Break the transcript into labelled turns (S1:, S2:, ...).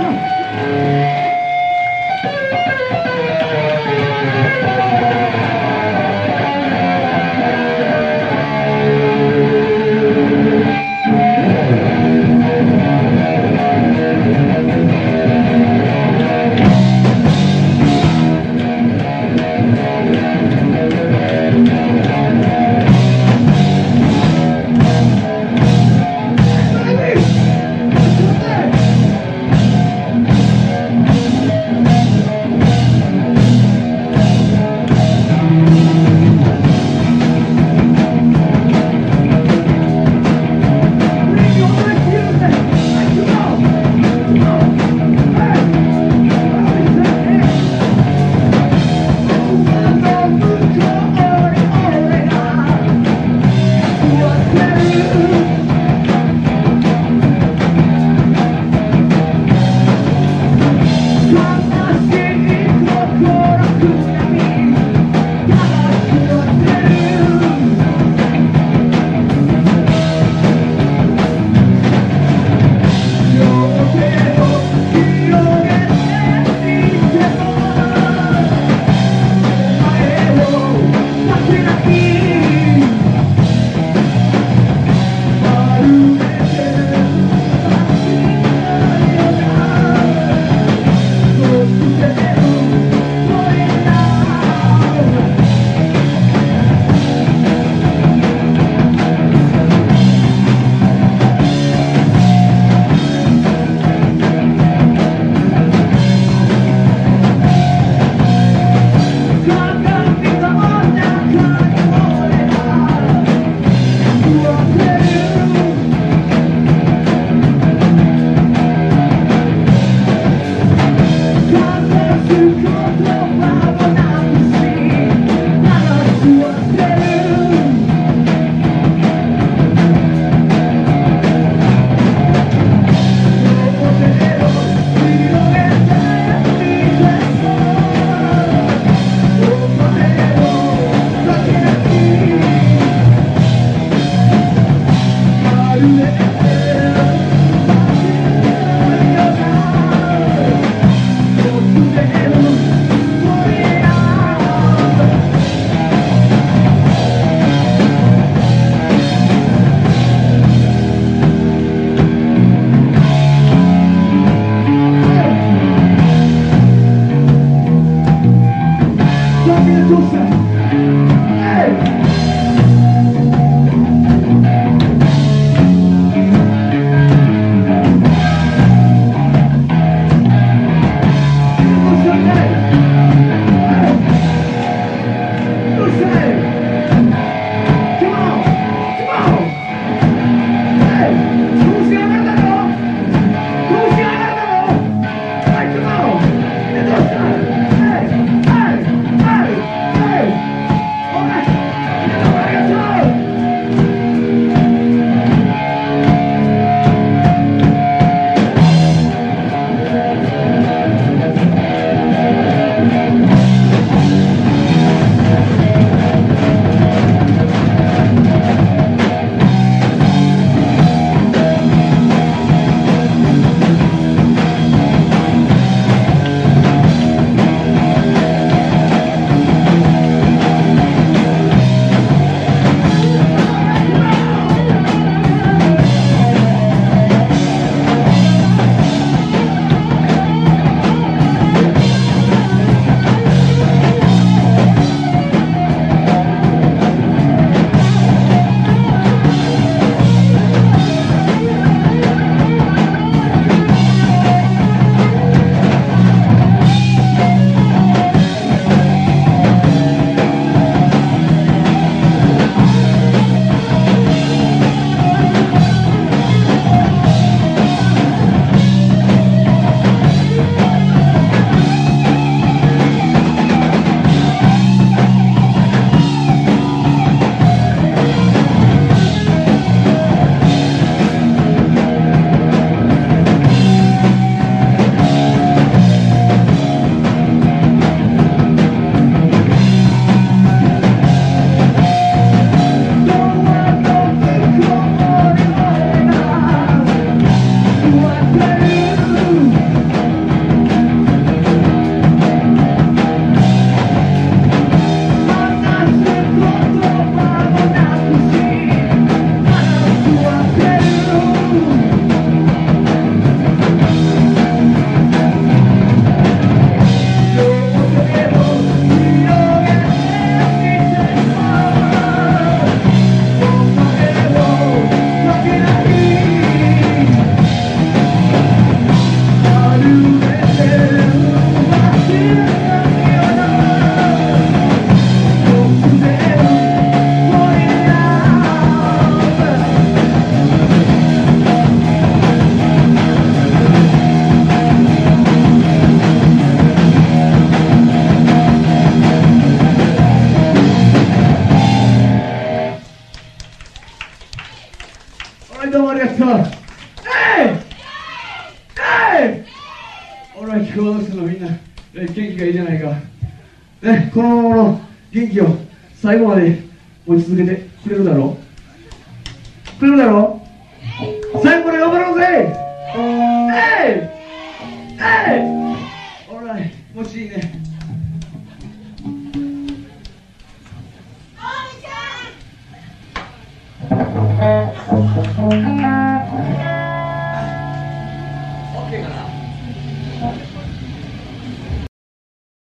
S1: Come on. どうありがとうえい！えい！俺は気候のみんな元気がいいじゃないか。ねこのままの元気を最後まで持ち続けてくれるだろう。くれるだろう？最後まで頑張ろうぜ！えい！えい！俺は気持ちいいね